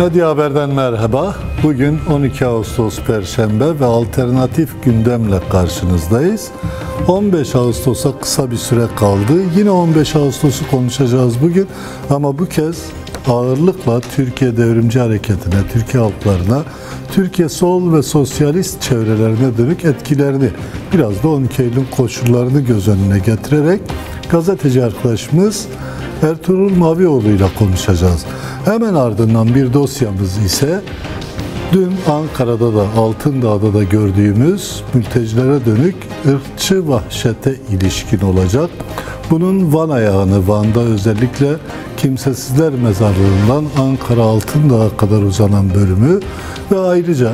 Medya Haber'den merhaba. Bugün 12 Ağustos Perşembe ve alternatif gündemle karşınızdayız. 15 Ağustos'a kısa bir süre kaldı. Yine 15 Ağustos'u konuşacağız bugün ama bu kez ağırlıkla Türkiye Devrimci Hareketi'ne, Türkiye halklarına, Türkiye sol ve sosyalist çevrelerine dönük etkilerini, biraz da 12 Eylül koşullarını göz önüne getirerek gazeteci arkadaşımız Ertuğrul Mavioğlu ile konuşacağız. Hemen ardından bir dosyamız ise dün Ankara'da da Altındağ'da da gördüğümüz mültecilere dönük ırkçı vahşete ilişkin olacak. Bunun Van ayağını, Van'da özellikle Kimsesizler Mezarlığı'ndan Ankara Altındağ'a kadar uzanan bölümü ve ayrıca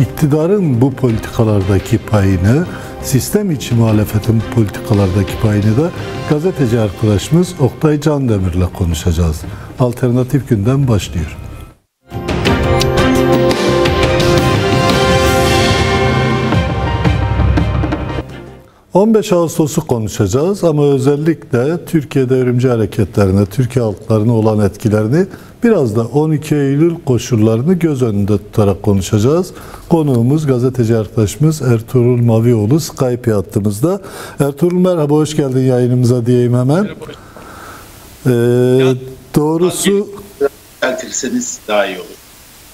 iktidarın bu politikalardaki payını, sistem içi muhalefetin politikalardaki payını da gazeteci arkadaşımız Oktay Candemir'le konuşacağız. Alternatif gündem başlıyor. 15 Ağustos'u konuşacağız ama özellikle Türkiye devrimci hareketlerine, Türkiye halklarına olan etkilerini biraz da 12 Eylül koşullarını göz önünde tutarak konuşacağız. Konuğumuz gazeteci arkadaşımız Ertuğrul Mavioğlu Skype hattımızda. Ertuğrul merhaba, hoş geldin yayınımıza diyeyim hemen. Ee, doğrusu yükseltirseniz daha iyi olur.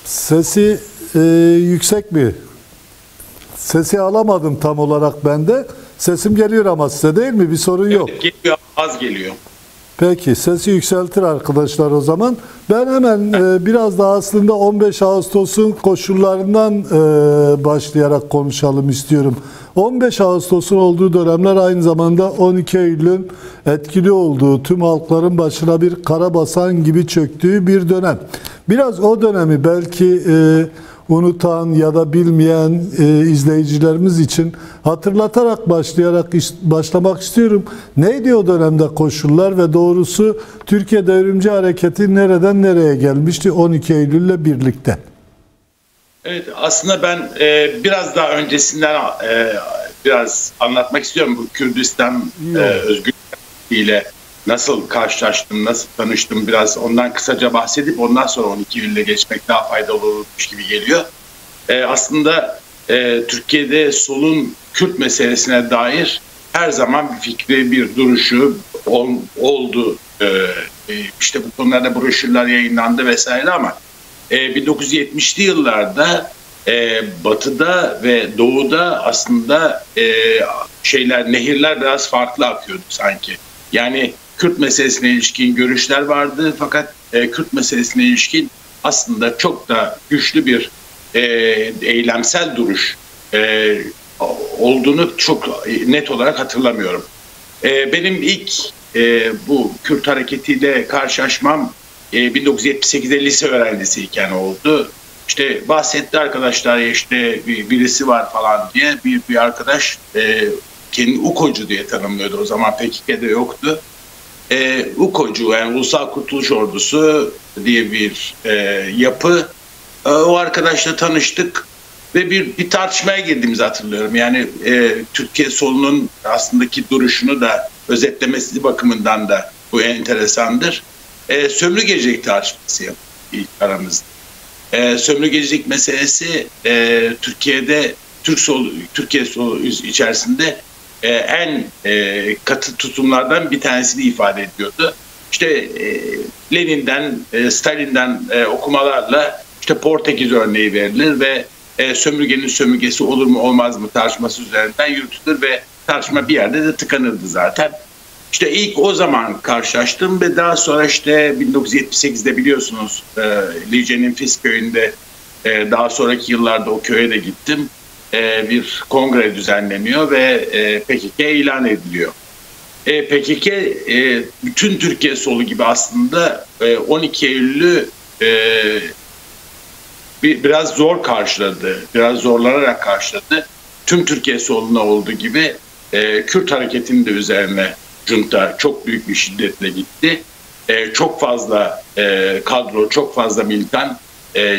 Sesi e, yüksek mi? Sesi alamadım tam olarak ben de. Sesim geliyor ama size değil mi? Bir sorun yok. Evet, geliyor, az geliyor. Peki sesi yükseltir arkadaşlar o zaman. Ben hemen e, biraz daha aslında 15 Ağustos'un koşullarından e, başlayarak konuşalım istiyorum. 15 Ağustos'un olduğu dönemler aynı zamanda 12 Eylül'ün etkili olduğu, tüm halkların başına bir kara basan gibi çöktüğü bir dönem. Biraz o dönemi belki e, unutan ya da bilmeyen e, izleyicilerimiz için hatırlatarak başlayarak başlamak istiyorum. Neydi o dönemde koşullar ve doğrusu Türkiye Devrimci Hareketi nereden nereye gelmişti 12 Eylül'le birlikte? Evet aslında ben e, biraz daha öncesinden e, biraz anlatmak istiyorum bu Kürdistan e, özgürlük ile nasıl karşılaştım, nasıl tanıştım biraz ondan kısaca bahsedip ondan sonra 12 Eylül'e geçmek daha faydalı olurmuş gibi geliyor. E, aslında e, Türkiye'de solun Kürt meselesine dair her zaman bir fikri, bir duruşu ol, oldu. E, e işte bu konularda broşürler yayınlandı vesaire ama e, 1970'li yıllarda e, batıda ve doğuda aslında e, şeyler, nehirler biraz farklı akıyordu sanki. Yani Kürt meselesine ilişkin görüşler vardı fakat e, Kürt meselesine ilişkin aslında çok da güçlü bir e, eylemsel duruş e, olduğunu çok net olarak hatırlamıyorum. E, benim ilk e, bu Kürt hareketiyle karşılaşmam e, 1978'de lise öğrencisiyken oldu. İşte bahsetti arkadaşlar ya işte bir, birisi var falan diye bir, bir arkadaş e, kendini UKO'cu diye tanımlıyordu o zaman PKK'de yoktu e, UKO'cu yani Ulusal Kurtuluş Ordusu diye bir e, yapı. E, o arkadaşla tanıştık ve bir, bir tartışmaya girdiğimizi hatırlıyorum. Yani e, Türkiye solunun aslındaki duruşunu da özetlemesi bakımından da bu enteresandır. E, sömürgecilik tartışması yaptık aramızda. E, sömürgecilik meselesi e, Türkiye'de Türk sol, Türkiye sol içerisinde e, en e, katı tutumlardan bir tanesini ifade ediyordu. İşte e, Lenin'den, e, Stalin'den e, okumalarla işte Portekiz örneği verilir ve e, sömürgenin sömürgesi olur mu olmaz mı tartışması üzerinden yürütülür ve tartışma bir yerde de tıkanırdı zaten. İşte ilk o zaman karşılaştım ve daha sonra işte 1978'de biliyorsunuz e, Lice'nin Fis köyünde e, daha sonraki yıllarda o köye de gittim. E, bir kongre düzenleniyor ve e, PKK ilan ediliyor. E, PKK bütün Türkiye solu gibi aslında 12 Eylül'ü biraz zor karşıladı, biraz zorlanarak karşıladı. Tüm Türkiye soluna olduğu gibi Kürt hareketinin de üzerine junta çok büyük bir şiddetle gitti. çok fazla kadro, çok fazla militan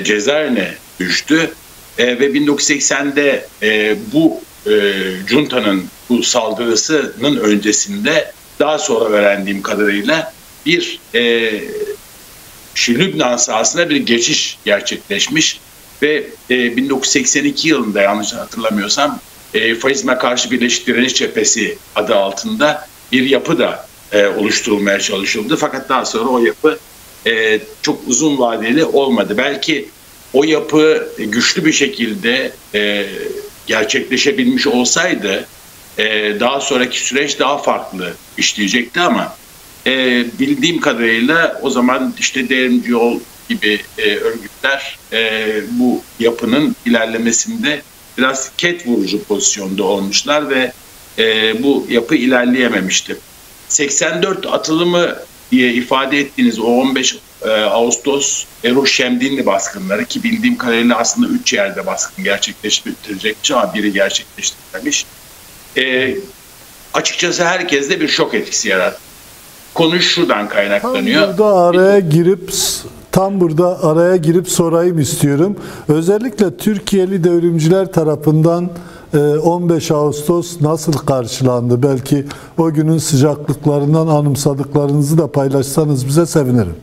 cezaevine düştü e, ve 1980'de e, bu e, junta'nın bu saldırısının öncesinde daha sonra öğrendiğim kadarıyla bir e, Lübnan sahasına bir geçiş gerçekleşmiş ve e, 1982 yılında yanlış hatırlamıyorsam e, faşizme karşı Birleşik Direniş Cephesi adı altında bir yapı da e, oluşturulmaya çalışıldı. Fakat daha sonra o yapı e, çok uzun vadeli olmadı. Belki o yapı güçlü bir şekilde e, gerçekleşebilmiş olsaydı e, daha sonraki süreç daha farklı işleyecekti ama e, bildiğim kadarıyla o zaman işte devrimci yol gibi e, örgütler e, bu yapının ilerlemesinde biraz ket vurucu pozisyonda olmuşlar ve e, bu yapı ilerleyememişti. 84 atılımı diye ifade ettiğiniz o 15 e, Ağustos Erol Şemdinli baskınları ki bildiğim kadarıyla aslında 3 yerde baskın gerçekleştirecekmiş ama biri gerçekleştirilmiş. E, açıkçası herkeste bir şok etkisi yarattı. Konu şuradan kaynaklanıyor. Tam burada araya girip tam burada araya girip sorayım istiyorum. Özellikle Türkiye'li devrimciler tarafından 15 e, Ağustos nasıl karşılandı? Belki o günün sıcaklıklarından anımsadıklarınızı da paylaşsanız bize sevinirim.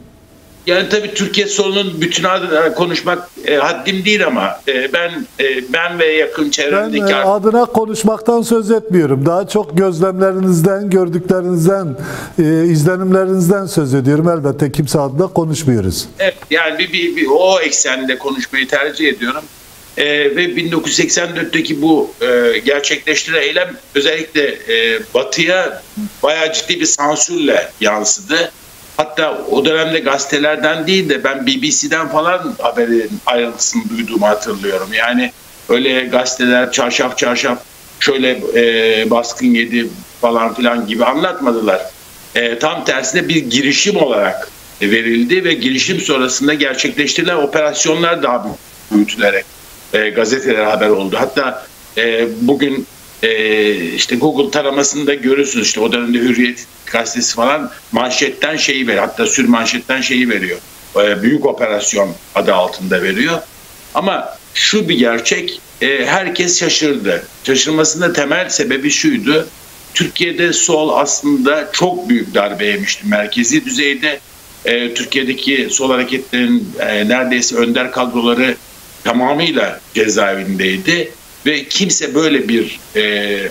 Yani tabii Türkiye sorunun bütün adına konuşmak e, haddim değil ama e, ben e, ben ve yakın çevremdeki... Ben e, adına konuşmaktan söz etmiyorum. Daha çok gözlemlerinizden, gördüklerinizden, e, izlenimlerinizden söz ediyorum. Elbette kimse adına konuşmuyoruz. Evet, yani bir, bir, bir o eksende konuşmayı tercih ediyorum. E, ve 1984'teki bu e, gerçekleştirilen eylem özellikle e, Batı'ya bayağı ciddi bir sansürle yansıdı Hatta o dönemde gazetelerden değil de ben BBC'den falan haberin ayrıntısını duyduğumu hatırlıyorum. Yani öyle gazeteler çarşaf çarşaf şöyle e, baskın yedi falan filan gibi anlatmadılar. E, tam tersine bir girişim olarak verildi ve girişim sonrasında gerçekleştirilen operasyonlar daha büyütülerek e, gazetelere haber oldu. Hatta e, bugün e, işte Google taramasında görürsünüz işte o dönemde Hürriyet gazetesi falan manşetten şeyi veriyor. Hatta sür manşetten şeyi veriyor. E, büyük operasyon adı altında veriyor. Ama şu bir gerçek e, herkes şaşırdı. Şaşırmasının temel sebebi şuydu. Türkiye'de sol aslında çok büyük darbe yemişti merkezi düzeyde. Türkiye'deki sol hareketlerin e, neredeyse önder kadroları tamamıyla cezaevindeydi ve kimse böyle bir e,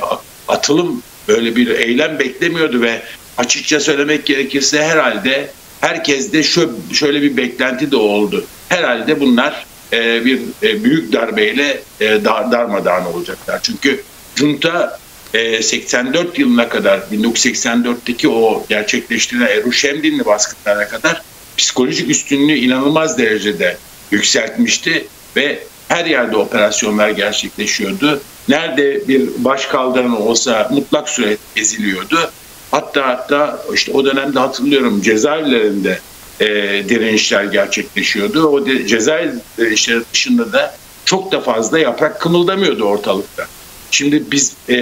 atılım, böyle bir eylem beklemiyordu ve açıkça söylemek gerekirse herhalde herkeste şöyle, şöyle bir beklenti de oldu. Herhalde bunlar e, bir e, büyük darbeyle e, dar, darmadağın olacaklar. Çünkü junta e, 84 yılına kadar 1984'teki o gerçekleştirilen Eru Şemdinli baskınlara kadar psikolojik üstünlüğü inanılmaz derecede yükseltmişti ve her yerde operasyonlar gerçekleşiyordu. Nerede bir baş kaldıran olsa mutlak süre eziliyordu. Hatta hatta işte o dönemde hatırlıyorum cezaevlerinde e, direnişler gerçekleşiyordu. O de, cezaev direnişleri dışında da çok da fazla yaprak kımıldamıyordu ortalıkta. Şimdi biz e,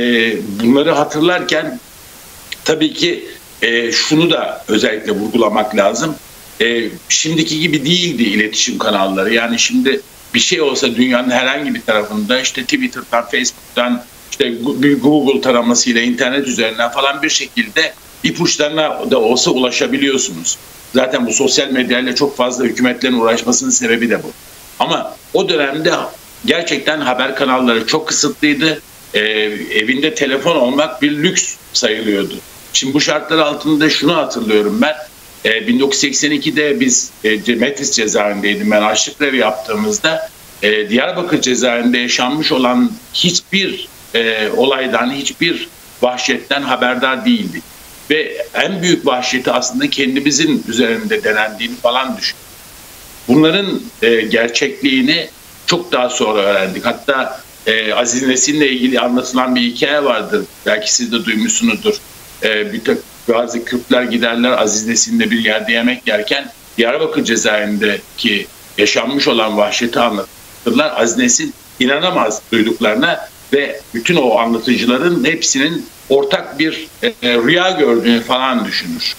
bunları hatırlarken tabii ki e, şunu da özellikle vurgulamak lazım. E, şimdiki gibi değildi iletişim kanalları. Yani şimdi bir şey olsa dünyanın herhangi bir tarafında işte Twitter'dan, Facebook'tan, işte Google taramasıyla internet üzerinden falan bir şekilde ipuçlarına da olsa ulaşabiliyorsunuz. Zaten bu sosyal medyayla çok fazla hükümetlerin uğraşmasının sebebi de bu. Ama o dönemde gerçekten haber kanalları çok kısıtlıydı. Ee, evinde telefon olmak bir lüks sayılıyordu. Şimdi bu şartlar altında şunu hatırlıyorum ben. E, 1982'de biz e, Metris cezaevindeydim ben açlık yaptığımızda e, Diyarbakır cezaevinde yaşanmış olan hiçbir e, olaydan, hiçbir vahşetten haberdar değildik. Ve en büyük vahşeti aslında kendimizin üzerinde denendiğini falan düşün. Bunların e, gerçekliğini çok daha sonra öğrendik. Hatta e, Aziz Nesin'le ilgili anlatılan bir hikaye vardır. Belki siz de duymuşsunuzdur. E, bir, bazı Kürtler giderler Aziz Nesin'le bir yerde yemek yerken Diyarbakır cezaevindeki yaşanmış olan vahşeti anlatırlar. Aziz Nesin inanamaz duyduklarına ve bütün o anlatıcıların hepsinin ortak bir e, rüya gördüğünü falan düşünür.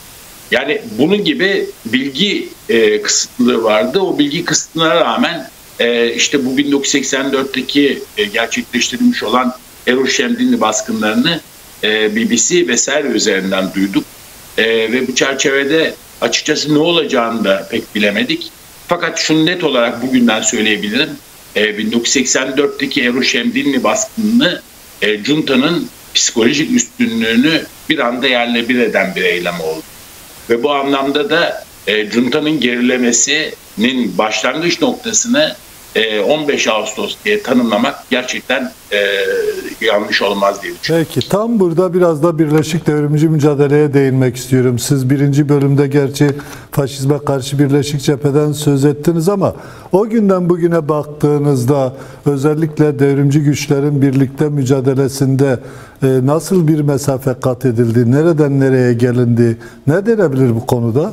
Yani bunun gibi bilgi e, kısıtlılığı vardı. O bilgi kısıtlığına rağmen e, işte bu 1984'teki e, gerçekleştirilmiş olan Erol baskınlarını e, BBC vesaire üzerinden duyduk. E, ve bu çerçevede açıkçası ne olacağını da pek bilemedik. Fakat şunu net olarak bugünden söyleyebilirim. E, 1984'teki Ebru Şemdinli baskınını Junta'nın psikolojik üstünlüğünü bir anda yerle bir eden bir eylem oldu. Ve bu anlamda da e, Junta'nın gerilemesinin başlangıç noktasını 15 ee, Ağustos diye tanımlamak gerçekten e, yanlış olmaz diye düşünüyorum. Peki tam burada biraz da Birleşik Devrimci Mücadele'ye değinmek istiyorum. Siz birinci bölümde gerçi faşizme karşı Birleşik Cephe'den söz ettiniz ama o günden bugüne baktığınızda özellikle devrimci güçlerin birlikte mücadelesinde e, nasıl bir mesafe kat edildi, nereden nereye gelindi, ne denebilir bu konuda?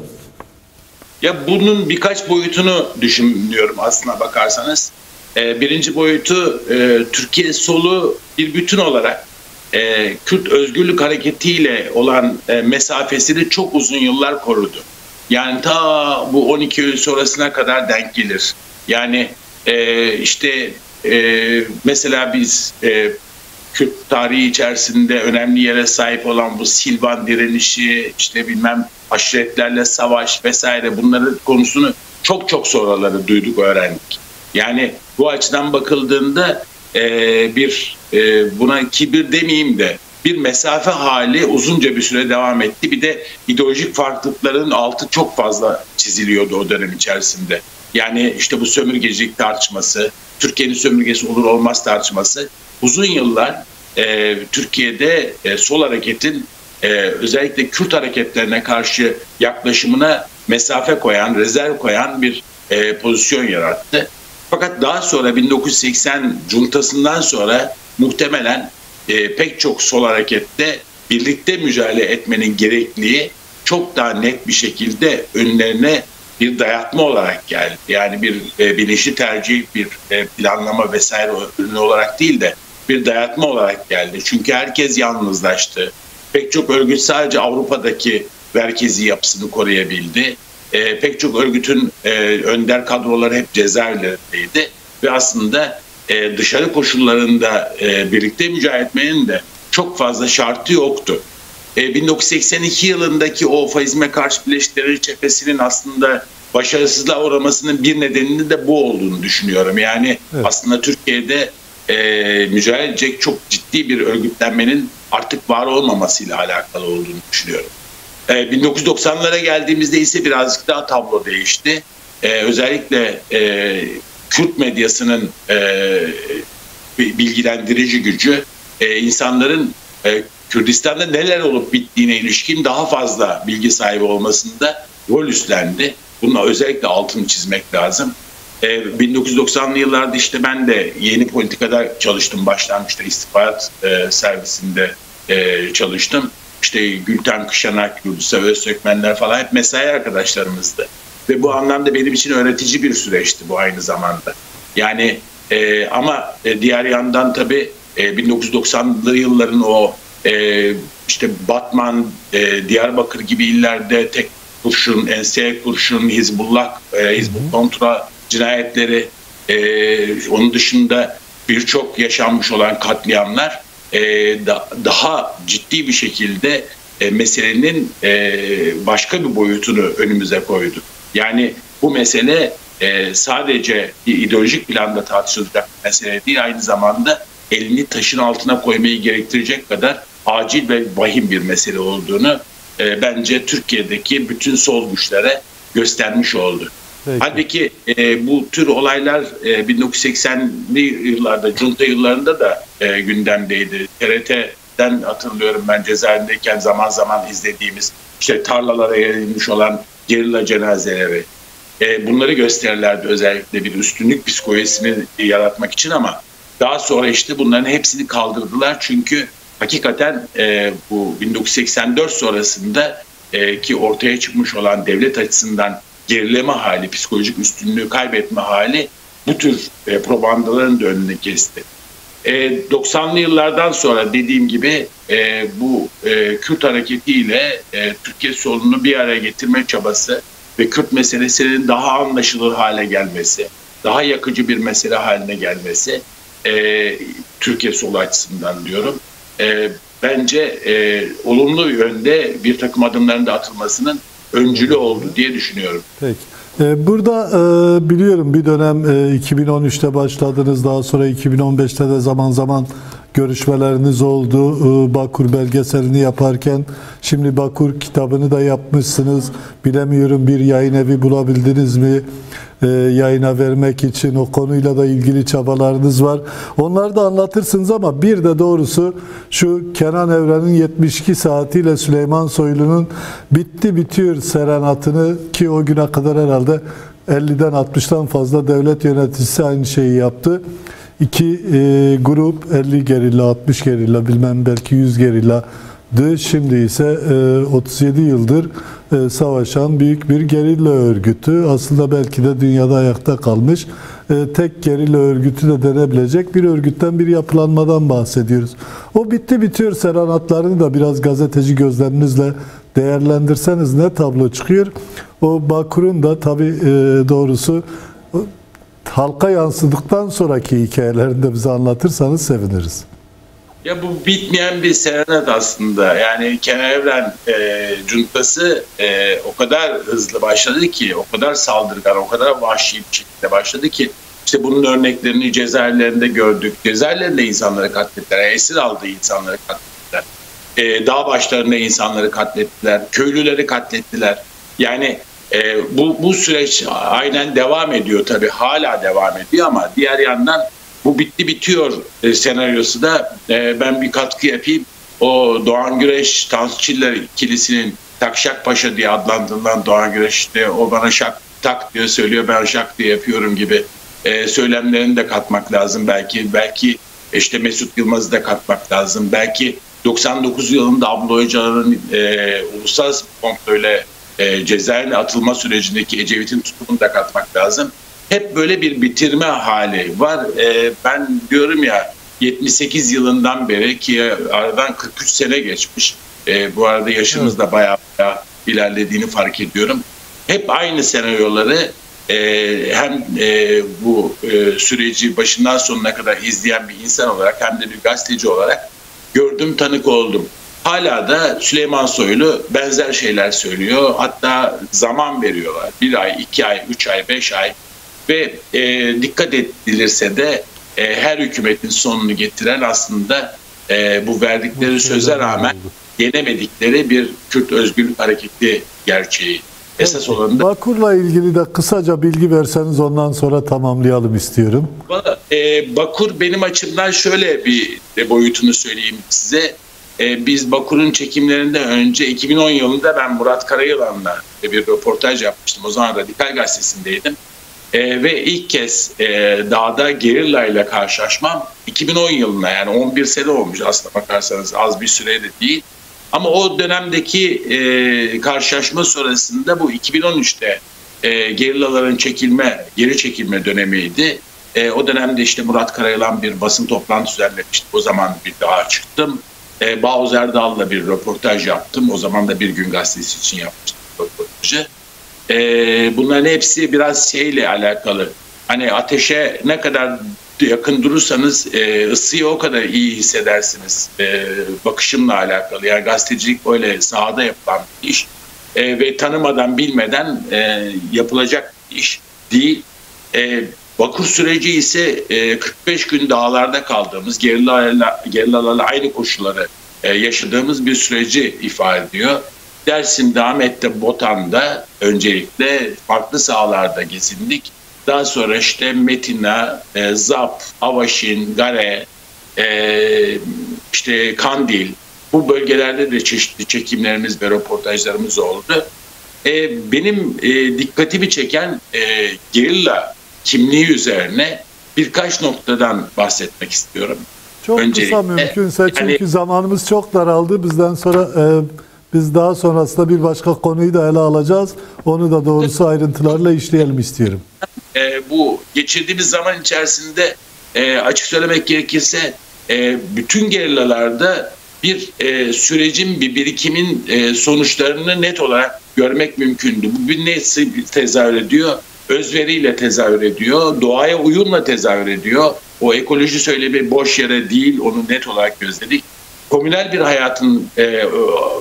Ya bunun birkaç boyutunu düşünüyorum aslına bakarsanız. Ee, birinci boyutu e, Türkiye solu bir bütün olarak e, Kürt özgürlük hareketiyle olan e, mesafesini çok uzun yıllar korudu. Yani ta bu 12 Eylül sonrasına kadar denk gelir. Yani işte mesela biz Kürt tarihi içerisinde önemli yere sahip olan bu Silvan direnişi, işte bilmem aşiretlerle savaş vesaire bunların konusunu çok çok sonraları duyduk, öğrendik. Yani bu açıdan bakıldığında e, bir e, buna kibir demeyeyim de bir mesafe hali uzunca bir süre devam etti. Bir de ideolojik farklılıkların altı çok fazla çiziliyordu o dönem içerisinde. Yani işte bu sömürgecilik tartışması, Türkiye'nin sömürgesi olur olmaz tartışması uzun yıllar e, Türkiye'de e, sol hareketin e, özellikle Kürt hareketlerine karşı yaklaşımına mesafe koyan, rezerv koyan bir e, pozisyon yarattı. Fakat daha sonra 1980 cuntasından sonra muhtemelen e, pek çok sol harekette birlikte mücadele etmenin gerekliliği çok daha net bir şekilde önlerine bir dayatma olarak geldi. Yani bir e, bilinçli tercih, bir e, planlama vesaire ürünü olarak değil de bir dayatma olarak geldi. Çünkü herkes yalnızlaştı. Pek çok örgüt sadece Avrupa'daki merkezi yapısını koruyabildi. E, pek çok örgütün e, önder kadroları hep cezaevlerindeydi ve aslında e, dışarı koşullarında e, birlikte mücadele etmenin de çok fazla şartı yoktu. E, 1982 yılındaki o faizme karşı Birleşik cephesinin aslında başarısızlığa uğramasının bir nedenini de bu olduğunu düşünüyorum. Yani evet. aslında Türkiye'de e, mücadele edecek çok ciddi bir örgütlenmenin artık var olmamasıyla alakalı olduğunu düşünüyorum. E, 1990'lara geldiğimizde ise birazcık daha tablo değişti. E, özellikle e, Kürt medyasının e, bilgilendirici gücü e, insanların e, Kürdistan'da neler olup bittiğine ilişkin daha fazla bilgi sahibi olmasında rol üstlendi. Bununla özellikle altını çizmek lazım. 1990'lı ee, yıllarda işte ben de yeni politikada çalıştım başlangıçta istihbarat e, servisinde e, çalıştım. İşte Gülten Kışanak, Gülse Özsökmenler falan hep mesai arkadaşlarımızdı. Ve bu anlamda benim için öğretici bir süreçti bu aynı zamanda. Yani e, ama e, diğer yandan tabii e, 1990'lı yılların o e, işte Batman, e, Diyarbakır gibi illerde tek kurşun, enseye kurşun, Hizbullah, e, Hizbullah kontra cinayetleri, e, onun dışında birçok yaşanmış olan katliamlar e, da, daha ciddi bir şekilde e, meselenin e, başka bir boyutunu önümüze koydu. Yani bu mesele e, sadece ideolojik planda tartışılacak bir mesele değil, aynı zamanda elini taşın altına koymayı gerektirecek kadar acil ve vahim bir mesele olduğunu e, bence Türkiye'deki bütün sol güçlere göstermiş oldu. Peki. Halbuki e, bu tür olaylar e, 1980'li yıllarda, junta yıllarında da e, gündemdeydi. TRT'den hatırlıyorum ben cezaevindeyken zaman zaman izlediğimiz işte tarlalara yayılmış olan gerilla cenazeleri. E, bunları gösterirlerdi özellikle bir üstünlük psikolojisini yaratmak için ama daha sonra işte bunların hepsini kaldırdılar çünkü hakikaten e, bu 1984 sonrasında e, ki ortaya çıkmış olan devlet açısından gerileme hali, psikolojik üstünlüğü kaybetme hali bu tür e, propagandaların da önüne kesti. E, 90'lı yıllardan sonra dediğim gibi e, bu e, Kürt hareketiyle e, Türkiye solunu bir araya getirme çabası ve Kürt meselesinin daha anlaşılır hale gelmesi, daha yakıcı bir mesele haline gelmesi e, Türkiye solu açısından diyorum. E, bence e, olumlu yönde bir takım adımların da atılmasının öncülü oldu diye düşünüyorum. Peki. Ee, burada e, biliyorum bir dönem 2013'te başladınız daha sonra 2015'te de zaman zaman görüşmeleriniz oldu. Ee, Bakur belgeselini yaparken şimdi Bakur kitabını da yapmışsınız. Bilemiyorum bir yayın evi bulabildiniz mi? E, yayına vermek için o konuyla da ilgili çabalarınız var. Onları da anlatırsınız ama bir de doğrusu şu Kenan Evren'in 72 saatiyle Süleyman Soylu'nun bitti bitiyor serenatını ki o güne kadar herhalde 50'den 60'tan fazla devlet yöneticisi aynı şeyi yaptı. İki e, grup 50 gerilla, 60 gerilla, bilmem belki 100 gerilla Şimdi ise 37 e, yıldır e, savaşan büyük bir gerilla örgütü. Aslında belki de dünyada ayakta kalmış e, tek gerilla örgütü de denebilecek bir örgütten bir yapılanmadan bahsediyoruz. O bitti bitiyor serenatlarını da biraz gazeteci gözlerinizle değerlendirseniz ne tablo çıkıyor? O Bakur'un da tabii doğrusu halka yansıdıktan sonraki hikayelerini de bize anlatırsanız seviniriz. Ya bu bitmeyen bir serenat aslında. Yani Kenan Evren e, cuntası e, o kadar hızlı başladı ki, o kadar saldırgan, o kadar vahşi bir şekilde başladı ki işte bunun örneklerini cezaevlerinde gördük. Cezaevlerinde insanları katlettiler, esir aldığı insanları katlettiler. E, dağ başlarında insanları katlettiler, köylüleri katlettiler. Yani e, bu, bu süreç aynen devam ediyor tabii, hala devam ediyor ama diğer yandan bu bitti bitiyor e, senaryosu da e, ben bir katkı yapayım. O Doğan Güreş, Tansu Çiller ikilisinin Takşak Paşa diye adlandırılan Doğan Güreş işte o bana şak tak diye söylüyor ben şak diye yapıyorum gibi e, söylemlerini de katmak lazım belki. Belki işte Mesut Yılmaz'ı da katmak lazım. Belki 99 yılında Abla Hocalar'ın e, uluslararası kontrole e, cezaevine atılma sürecindeki Ecevit'in tutumunu da katmak lazım hep böyle bir bitirme hali var. E, ben diyorum ya 78 yılından beri ki aradan 43 sene geçmiş. E, bu arada yaşımız da bayağı, bayağı ilerlediğini fark ediyorum. Hep aynı senaryoları e, hem e, bu e, süreci başından sonuna kadar izleyen bir insan olarak hem de bir gazeteci olarak gördüm, tanık oldum. Hala da Süleyman Soylu benzer şeyler söylüyor. Hatta zaman veriyorlar. Bir ay, iki ay, üç ay, beş ay ve e, dikkat edilirse de e, her hükümetin sonunu getiren aslında e, bu verdikleri bu söze rağmen oldu. yenemedikleri bir Kürt özgürlük hareketi gerçeği. Esas olan da... Bakur'la ilgili de kısaca bilgi verseniz ondan sonra tamamlayalım istiyorum. E, Bakur benim açımdan şöyle bir boyutunu söyleyeyim size. E, biz Bakur'un çekimlerinden önce 2010 yılında ben Murat Karayılan'la bir röportaj yapmıştım. O zaman Radikal Gazetesi'ndeydim. E, ve ilk kez e, dağda gerilla ile karşılaşmam 2010 yılına yani 11 sene olmuş aslında bakarsanız az bir süre de değil. Ama o dönemdeki e, karşılaşma sonrasında bu 2013'te e, gerillaların çekilme, geri çekilme dönemiydi. E, o dönemde işte Murat Karayalan bir basın toplantısı düzenlemişti. O zaman bir daha çıktım. E, Bağız Erdal'la bir röportaj yaptım. O zaman da bir gün gazetesi için yapmıştım röportajı. E, bunların hepsi biraz şeyle alakalı. Hani ateşe ne kadar yakın durursanız e, ısıyı o kadar iyi hissedersiniz. E, bakışımla alakalı. Yani gazetecilik öyle sahada yapılan bir iş. E, ve tanımadan bilmeden e, yapılacak bir iş değil. E, Vakur süreci ise e, 45 gün dağlarda kaldığımız, gerillalarla, gerillalarla aynı koşulları e, yaşadığımız bir süreci ifade ediyor. Dersim'de, Ahmet'te, Botan'da öncelikle farklı sahalarda gezindik. Daha sonra işte Metina, e, Zap, Avaşin, Gare, e, işte Kandil bu bölgelerde de çeşitli çekimlerimiz ve röportajlarımız oldu. E, benim e, dikkatimi çeken e, gerilla kimliği üzerine birkaç noktadan bahsetmek istiyorum. Çok Öncelikle, kısa mümkünse çünkü yani, zamanımız çok daraldı. Bizden sonra e, biz daha sonrasında bir başka konuyu da ele alacağız. Onu da doğrusu ayrıntılarla işleyelim istiyorum. E, bu geçirdiğimiz zaman içerisinde e, açık söylemek gerekirse e, bütün gerillalarda bir e, sürecin, bir birikimin e, sonuçlarını net olarak görmek mümkündü. Bu bir ne tezahür ediyor? Özveriyle tezahür ediyor, doğaya uyumla tezahür ediyor. O ekoloji söylemi boş yere değil, onu net olarak gözledik komünel bir hayatın e,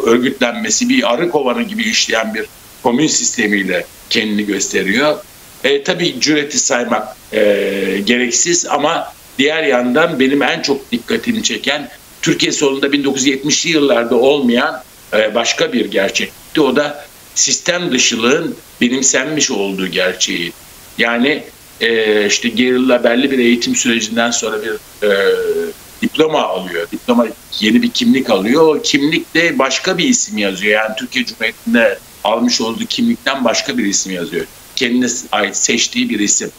örgütlenmesi, bir arı kovanı gibi işleyen bir komün sistemiyle kendini gösteriyor. E, tabii cüreti saymak e, gereksiz ama diğer yandan benim en çok dikkatimi çeken Türkiye solunda 1970'li yıllarda olmayan e, başka bir gerçekti. O da sistem dışılığın benimsenmiş olduğu gerçeği. Yani e, işte gerilla belli bir eğitim sürecinden sonra bir e, diploma alıyor. Diploma yeni bir kimlik alıyor. O kimlikte başka bir isim yazıyor. Yani Türkiye Cumhuriyeti'nde almış olduğu kimlikten başka bir isim yazıyor. Kendine ait seçtiği bir isim.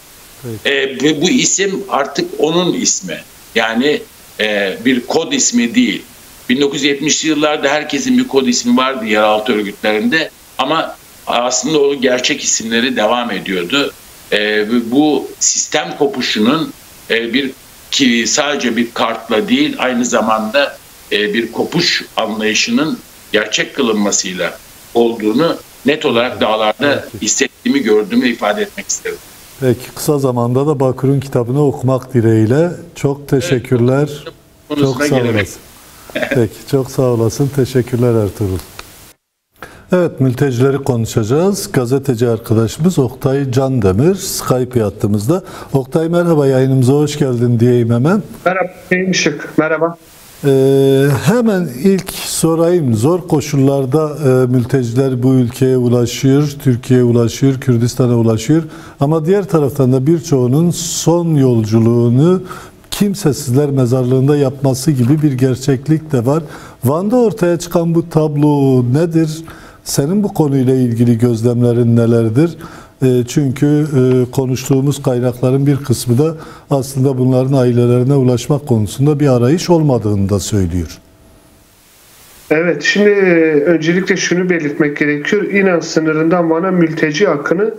E, ve bu isim artık onun ismi. Yani e, bir kod ismi değil. 1970'li yıllarda herkesin bir kod ismi vardı yeraltı örgütlerinde ama aslında o gerçek isimleri devam ediyordu. E, bu sistem kopuşunun e, bir ki sadece bir kartla değil aynı zamanda e, bir kopuş anlayışının gerçek kılınmasıyla olduğunu net olarak dağlarda hissettiğimi gördüğümü ifade etmek isterim. Peki kısa zamanda da Bakır'ın kitabını okumak dileğiyle çok teşekkürler. Evet, çok sağ olasın. Peki çok sağ olasın. Teşekkürler Ertuğrul. Evet mültecileri konuşacağız. Gazeteci arkadaşımız Oktay Can Demir Skype hattımızda. Oktay merhaba yayınımıza hoş geldin diyeyim hemen. Merhaba Hüseyin Işık. Merhaba. Ee, hemen ilk sorayım. Zor koşullarda e, mülteciler bu ülkeye ulaşıyor, Türkiye'ye ulaşıyor, Kürdistan'a ulaşıyor. Ama diğer taraftan da birçoğunun son yolculuğunu kimsesizler mezarlığında yapması gibi bir gerçeklik de var. Van'da ortaya çıkan bu tablo nedir? Senin bu konuyla ilgili gözlemlerin nelerdir? E, çünkü e, konuştuğumuz kaynakların bir kısmı da aslında bunların ailelerine ulaşmak konusunda bir arayış olmadığını da söylüyor. Evet, şimdi e, öncelikle şunu belirtmek gerekiyor. İnan sınırından bana mülteci akını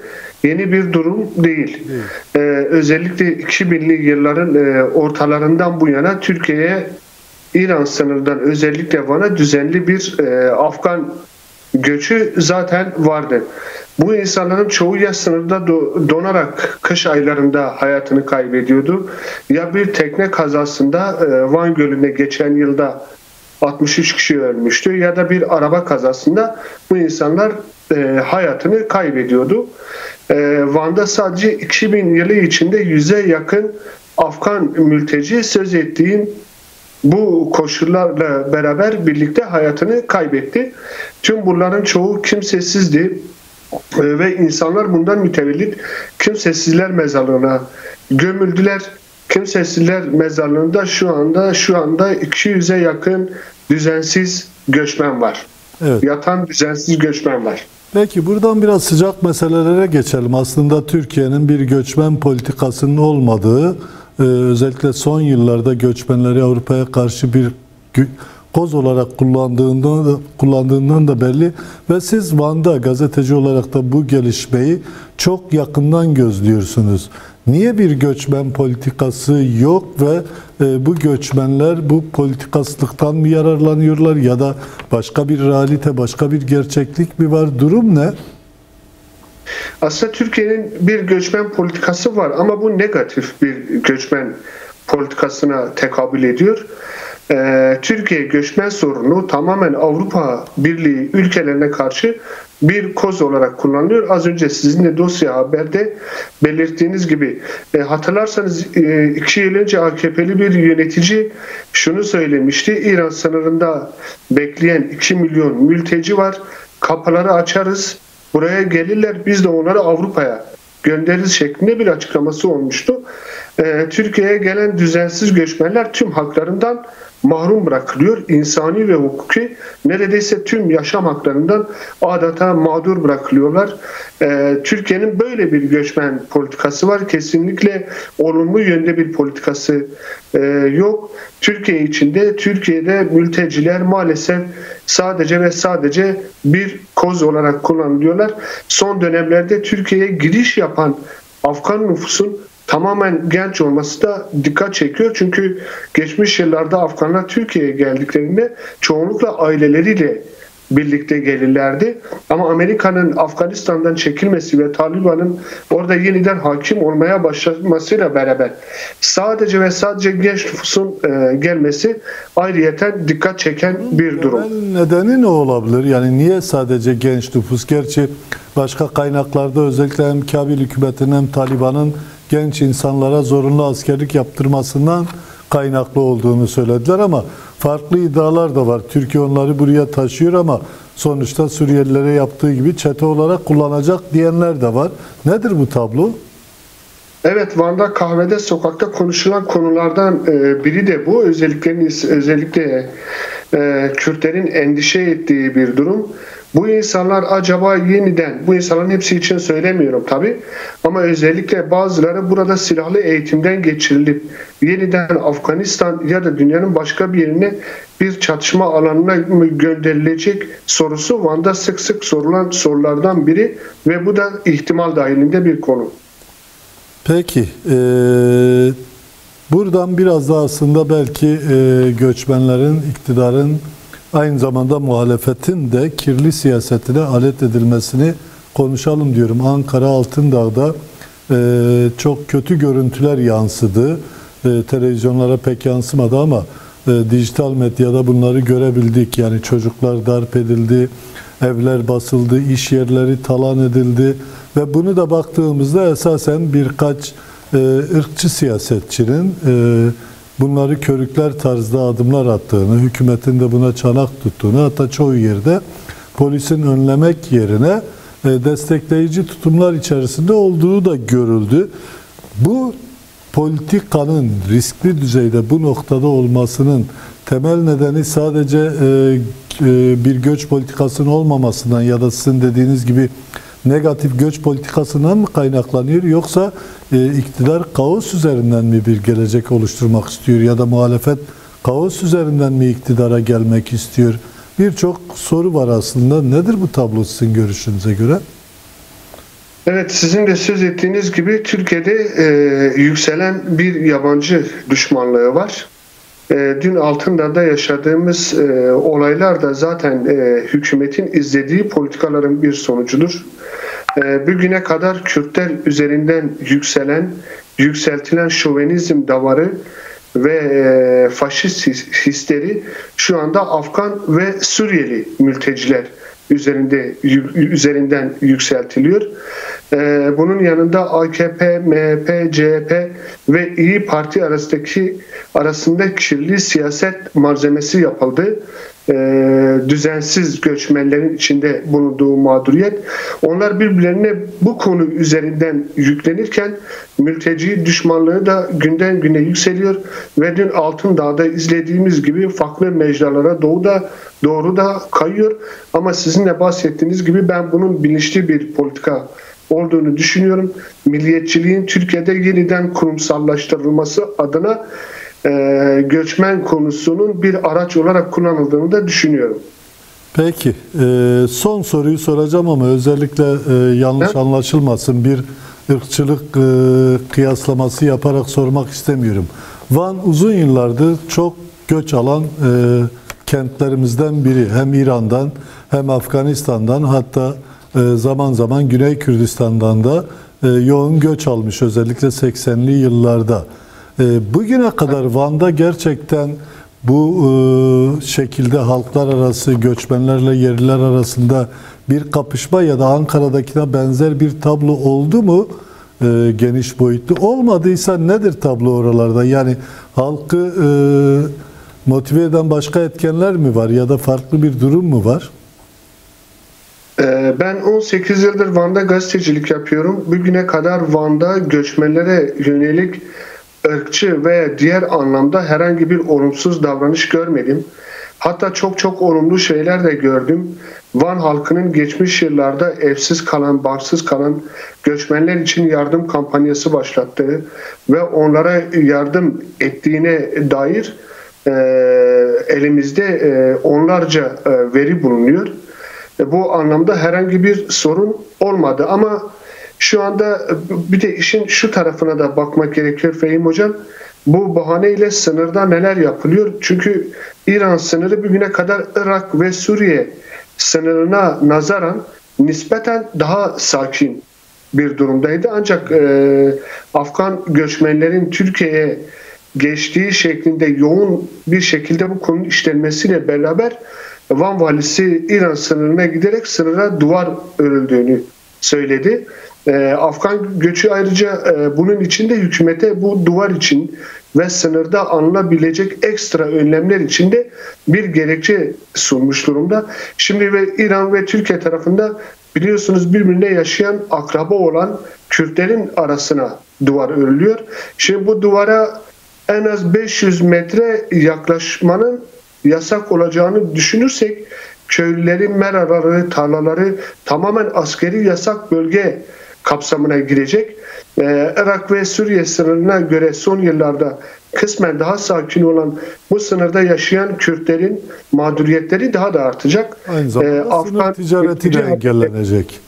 yeni bir durum değil. Ee, özellikle 2000'li yılların e, ortalarından bu yana Türkiye'ye İran sınırından özellikle bana düzenli bir e, Afgan göçü zaten vardı. Bu insanların çoğu ya sınırda donarak kış aylarında hayatını kaybediyordu ya bir tekne kazasında e, Van Gölü'ne geçen yılda 63 kişi ölmüştü ya da bir araba kazasında bu insanlar e, hayatını kaybediyordu. E, Van'da sadece 2000 yılı içinde yüze yakın Afgan mülteci söz ettiğim bu koşullarla beraber birlikte hayatını kaybetti. Tüm bunların çoğu kimsesizdi e, ve insanlar bundan mütevellit kimsesizler mezarlığına gömüldüler. Kimsesizler mezarlığında şu anda şu anda 200'e yakın düzensiz göçmen var. Evet. Yatan düzensiz göçmen var. Peki buradan biraz sıcak meselelere geçelim. Aslında Türkiye'nin bir göçmen politikasının olmadığı özellikle son yıllarda göçmenleri Avrupa'ya karşı bir koz olarak kullandığından da, kullandığından da belli ve siz Van'da gazeteci olarak da bu gelişmeyi çok yakından gözlüyorsunuz. Niye bir göçmen politikası yok ve e, bu göçmenler bu politikasızlıktan mı yararlanıyorlar ya da başka bir realite, başka bir gerçeklik mi var? Durum ne? Aslında Türkiye'nin bir göçmen politikası var ama bu negatif bir göçmen politikasına tekabül ediyor. Ee, Türkiye göçmen sorunu tamamen Avrupa Birliği ülkelerine karşı bir koz olarak kullanılıyor. Az önce sizin de dosya haberde belirttiğiniz gibi e, hatırlarsanız e, iki yıl önce AKP'li bir yönetici şunu söylemişti. İran sınırında bekleyen 2 milyon mülteci var. Kapıları açarız buraya gelirler biz de onları Avrupa'ya göndeririz şeklinde bir açıklaması olmuştu. Ee, Türkiye'ye gelen düzensiz göçmenler tüm haklarından mahrum bırakılıyor. İnsani ve hukuki neredeyse tüm yaşam haklarından adeta mağdur bırakılıyorlar. Ee, Türkiye'nin böyle bir göçmen politikası var. Kesinlikle olumlu yönde bir politikası e, yok. Türkiye içinde, Türkiye'de mülteciler maalesef sadece ve sadece bir koz olarak kullanılıyorlar. Son dönemlerde Türkiye'ye giriş yapan Afgan nüfusun tamamen genç olması da dikkat çekiyor. Çünkü geçmiş yıllarda Afganlar Türkiye'ye geldiklerinde çoğunlukla aileleriyle birlikte gelirlerdi. Ama Amerika'nın Afganistan'dan çekilmesi ve Taliban'ın orada yeniden hakim olmaya başlamasıyla beraber sadece ve sadece genç nüfusun e, gelmesi ayrıyeten dikkat çeken bir durum. Nedeni ne olabilir? Yani niye sadece genç nüfus? Gerçi başka kaynaklarda özellikle hem Kabil hükümetinin hem Taliban'ın genç insanlara zorunlu askerlik yaptırmasından kaynaklı olduğunu söylediler ama farklı iddialar da var. Türkiye onları buraya taşıyor ama sonuçta Suriyelilere yaptığı gibi çete olarak kullanacak diyenler de var. Nedir bu tablo? Evet Van'da kahvede sokakta konuşulan konulardan e, biri de bu. Özellikle özellikle Kürtlerin endişe ettiği bir durum. Bu insanlar acaba yeniden, bu insanların hepsi için söylemiyorum tabi ama özellikle bazıları burada silahlı eğitimden geçirilip yeniden Afganistan ya da dünyanın başka bir yerine bir çatışma alanına mı gönderilecek sorusu Van'da sık sık sorulan sorulardan biri ve bu da ihtimal dahilinde bir konu. Peki, e, buradan biraz da aslında belki e, göçmenlerin, iktidarın aynı zamanda muhalefetin de kirli siyasetine alet edilmesini konuşalım diyorum. Ankara Altındağ'da e, çok kötü görüntüler yansıdı. E, televizyonlara pek yansımadı ama e, dijital medyada bunları görebildik. Yani çocuklar darp edildi, evler basıldı, iş yerleri talan edildi ve bunu da baktığımızda esasen birkaç e, ırkçı siyasetçinin e, bunları körükler tarzda adımlar attığını, hükümetin de buna çanak tuttuğunu, hatta çoğu yerde polisin önlemek yerine e, destekleyici tutumlar içerisinde olduğu da görüldü. Bu politikanın riskli düzeyde bu noktada olmasının temel nedeni sadece e, e, bir göç politikasının olmamasından ya da sizin dediğiniz gibi negatif göç politikasından mı kaynaklanıyor yoksa e, iktidar kaos üzerinden mi bir gelecek oluşturmak istiyor ya da muhalefet kaos üzerinden mi iktidara gelmek istiyor? Birçok soru var aslında. Nedir bu tablo sizin görüşünüze göre? Evet sizin de söz ettiğiniz gibi Türkiye'de e, yükselen bir yabancı düşmanlığı var. E, dün Altındağ'da yaşadığımız e, olaylar da zaten e, hükümetin izlediği politikaların bir sonucudur. Bugüne kadar Kürtler üzerinden yükselen, yükseltilen şovenizm davarı ve faşist hisleri şu anda Afgan ve Suriyeli mülteciler üzerinde üzerinden yükseltiliyor. Ee, bunun yanında AKP, MHP, CHP ve İyi Parti arasındaki arasında kirli siyaset malzemesi yapıldı. Ee, düzensiz göçmenlerin içinde bulunduğu mağduriyet. Onlar birbirlerine bu konu üzerinden yüklenirken mülteci düşmanlığı da günden güne yükseliyor ve dün Altındağ'da izlediğimiz gibi farklı mecralara doğu da doğru da kayıyor. Ama sizin de bahsettiğiniz gibi ben bunun bilinçli bir politika olduğunu düşünüyorum. Milliyetçiliğin Türkiye'de yeniden kurumsallaştırılması adına e, göçmen konusunun bir araç olarak kullanıldığını da düşünüyorum. Peki. E, son soruyu soracağım ama özellikle e, yanlış ha? anlaşılmasın. Bir ırkçılık e, kıyaslaması yaparak sormak istemiyorum. Van uzun yıllardır çok göç alan e, kentlerimizden biri. Hem İran'dan hem Afganistan'dan hatta e, zaman zaman Güney Kürdistan'dan da e, yoğun göç almış özellikle 80'li yıllarda. E, bugüne kadar Van'da gerçekten bu şekilde halklar arası göçmenlerle yerliler arasında bir kapışma ya da Ankara'dakine benzer bir tablo oldu mu geniş boyutlu? Olmadıysa nedir tablo oralarda? Yani halkı motive eden başka etkenler mi var ya da farklı bir durum mu var? Ee, ben 18 yıldır Van'da gazetecilik yapıyorum. Bugüne kadar Van'da göçmenlere yönelik ırkçı veya diğer anlamda herhangi bir olumsuz davranış görmedim. Hatta çok çok olumlu şeyler de gördüm. Van halkının geçmiş yıllarda evsiz kalan, barsız kalan göçmenler için yardım kampanyası başlattığı ve onlara yardım ettiğine dair e, elimizde e, onlarca e, veri bulunuyor. E, bu anlamda herhangi bir sorun olmadı ama şu anda e, bir de işin şu tarafına da bakmak gerekiyor Fehim Hocam. Bu bahaneyle sınırda neler yapılıyor? Çünkü İran sınırı bugüne kadar Irak ve Suriye sınırına nazaran nispeten daha sakin bir durumdaydı. Ancak e, Afgan göçmenlerin Türkiye'ye geçtiği şeklinde yoğun bir şekilde bu konunun işlenmesiyle beraber Van valisi İran sınırına giderek sınıra duvar örüldüğünü söyledi. E, Afgan göçü ayrıca e, bunun içinde hükümete bu duvar için ve sınırda alınabilecek ekstra önlemler için de bir gerekçe sunmuş durumda. Şimdi ve İran ve Türkiye tarafında biliyorsunuz birbirine yaşayan akraba olan Kürtlerin arasına duvar örülüyor. Şimdi bu duvara en az 500 metre yaklaşmanın yasak olacağını düşünürsek köylülerin meraları, tarlaları tamamen askeri yasak bölge kapsamına girecek. Ee, Irak ve Suriye sınırına göre son yıllarda kısmen daha sakin olan bu sınırda yaşayan Kürtlerin mağduriyetleri daha da artacak. Aynı zamanda Ee, sınır Afgan ticareti de engellenecek.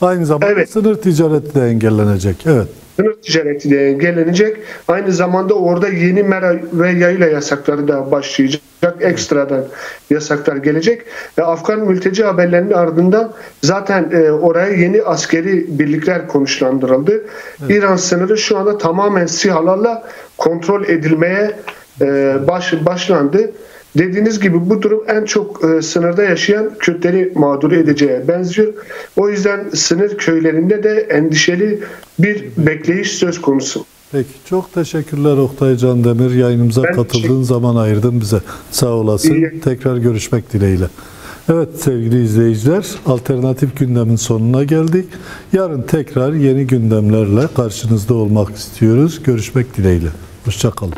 Aynı zamanda Evet. sınır ticareti de engellenecek. Evet. Sınır ticareti de engellenecek. Aynı zamanda orada yeni mera ve yayla yasakları da başlayacak. Ekstradan yasaklar gelecek. Ve Afgan mülteci haberlerinin ardından zaten e, oraya yeni askeri birlikler konuşlandırıldı. İran sınırı şu anda tamamen SİHA'larla kontrol edilmeye e, baş, başlandı. Dediğiniz gibi bu durum en çok e, sınırda yaşayan Kürtleri mağdur edeceğe benziyor. O yüzden sınır köylerinde de endişeli bir bekleyiş söz konusu. Peki. Çok teşekkürler Oktay Can Demir. Yayınımıza Ben katıldığın zaman ayırdın bize. Sağ olasın. İyi. Tekrar görüşmek dileğiyle. Evet sevgili izleyiciler, alternatif gündemin sonuna geldik. Yarın tekrar yeni gündemlerle karşınızda olmak istiyoruz. Görüşmek dileğiyle. Hoşçakalın.